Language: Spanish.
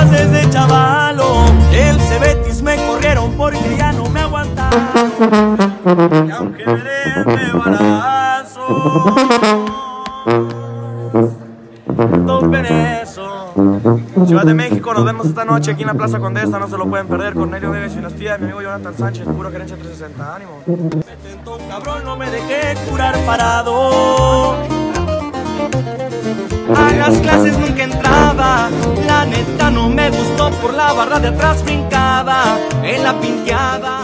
más desde chavalo. El Cebetis me corrieron porque ya no me aguantaron. Y aunque me den balazo, don Perezo. Ciudad de México, nos vemos esta noche aquí en la Plaza Condesa, no se lo pueden perder. Cornelio Vives y tía, mi amigo Jonathan Sánchez, puro gerencia 360, ánimo. Me tentó un cabrón, no me dejé curar parado. A las clases nunca entraron por la barra de atrás brincaba, en la pinteaba.